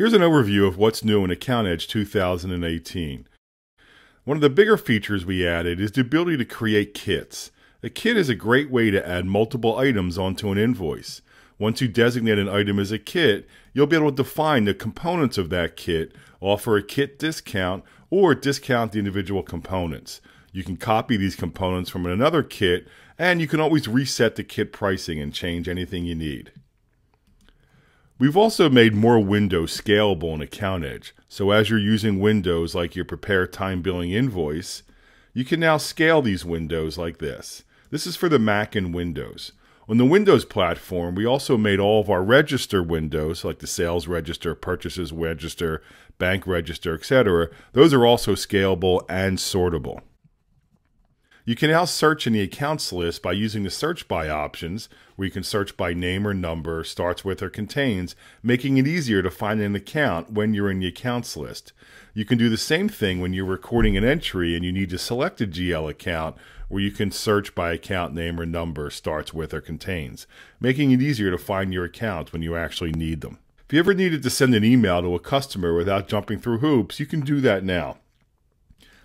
Here's an overview of what's new in AccountEdge 2018. One of the bigger features we added is the ability to create kits. A kit is a great way to add multiple items onto an invoice. Once you designate an item as a kit, you'll be able to define the components of that kit, offer a kit discount, or discount the individual components. You can copy these components from another kit, and you can always reset the kit pricing and change anything you need. We've also made more windows scalable in AccountEdge, so as you're using windows like your prepare time billing invoice, you can now scale these windows like this. This is for the Mac and Windows. On the Windows platform, we also made all of our register windows, like the sales register, purchases register, bank register, etc. Those are also scalable and sortable. You can now search in the accounts list by using the search by options, where you can search by name or number, starts with or contains, making it easier to find an account when you're in the accounts list. You can do the same thing when you're recording an entry and you need to select a GL account, where you can search by account name or number, starts with or contains, making it easier to find your accounts when you actually need them. If you ever needed to send an email to a customer without jumping through hoops, you can do that now.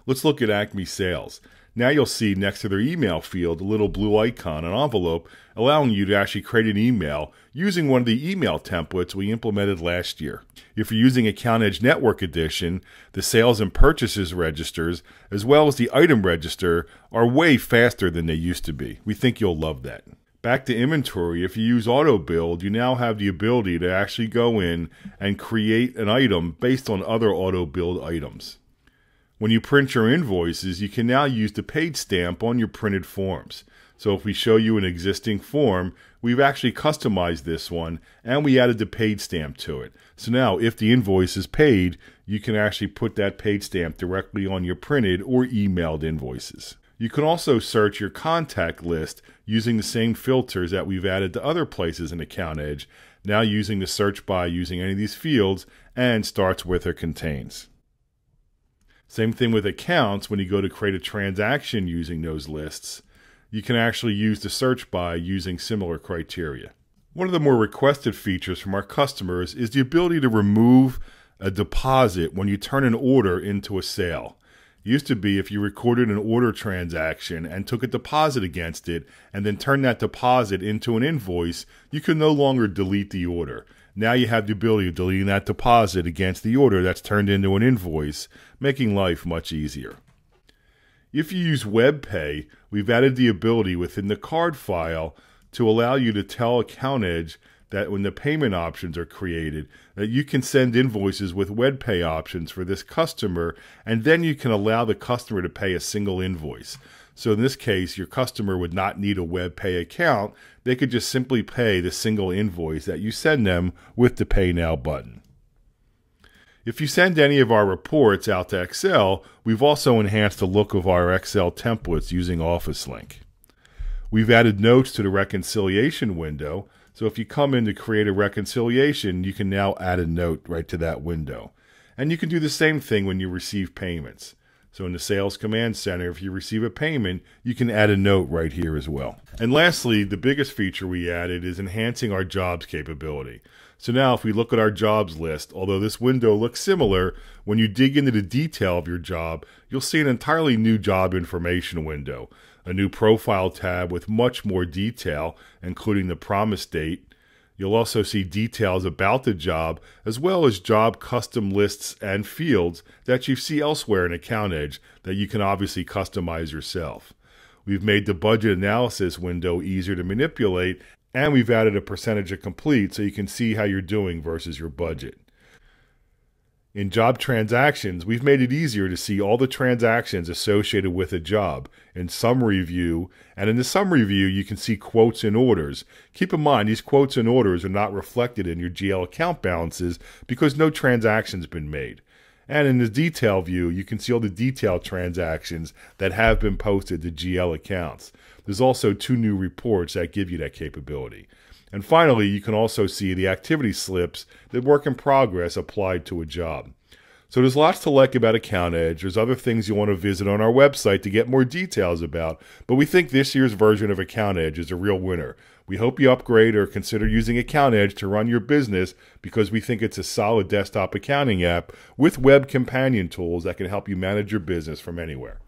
Let's look at Acme Sales. Now you'll see next to their email field a little blue icon, an envelope, allowing you to actually create an email using one of the email templates we implemented last year. If you're using AccountEdge Network Edition, the sales and purchases registers, as well as the item register, are way faster than they used to be. We think you'll love that. Back to inventory, if you use auto build, you now have the ability to actually go in and create an item based on other auto build items. When you print your invoices, you can now use the paid stamp on your printed forms. So if we show you an existing form, we've actually customized this one and we added the paid stamp to it. So now if the invoice is paid, you can actually put that paid stamp directly on your printed or emailed invoices. You can also search your contact list using the same filters that we've added to other places in AccountEdge, now using the search by using any of these fields and starts with or contains. Same thing with accounts when you go to create a transaction using those lists. You can actually use the search by using similar criteria. One of the more requested features from our customers is the ability to remove a deposit when you turn an order into a sale. It used to be if you recorded an order transaction and took a deposit against it and then turned that deposit into an invoice, you could no longer delete the order. Now you have the ability of deleting that deposit against the order that's turned into an invoice, making life much easier. If you use WebPay, we've added the ability within the card file to allow you to tell AccountEdge that when the payment options are created, that you can send invoices with WebPay options for this customer, and then you can allow the customer to pay a single invoice. So in this case, your customer would not need a WebPay account. They could just simply pay the single invoice that you send them with the Pay Now button. If you send any of our reports out to Excel, we've also enhanced the look of our Excel templates using Office Link. We've added notes to the reconciliation window, so if you come in to create a reconciliation, you can now add a note right to that window. And you can do the same thing when you receive payments. So in the Sales Command Center, if you receive a payment, you can add a note right here as well. And lastly, the biggest feature we added is enhancing our jobs capability. So now if we look at our jobs list, although this window looks similar, when you dig into the detail of your job, you'll see an entirely new job information window, a new profile tab with much more detail, including the promise date, You'll also see details about the job, as well as job custom lists and fields that you see elsewhere in AccountEdge that you can obviously customize yourself. We've made the budget analysis window easier to manipulate, and we've added a percentage of complete so you can see how you're doing versus your budget. In job transactions, we've made it easier to see all the transactions associated with a job in summary view, and in the summary view, you can see quotes and orders. Keep in mind, these quotes and orders are not reflected in your GL account balances because no transaction's been made. And in the detail view, you can see all the detailed transactions that have been posted to GL accounts. There's also two new reports that give you that capability. And finally, you can also see the activity slips that work in progress applied to a job. So there's lots to like about AccountEdge. There's other things you want to visit on our website to get more details about, but we think this year's version of AccountEdge is a real winner. We hope you upgrade or consider using AccountEdge to run your business because we think it's a solid desktop accounting app with web companion tools that can help you manage your business from anywhere.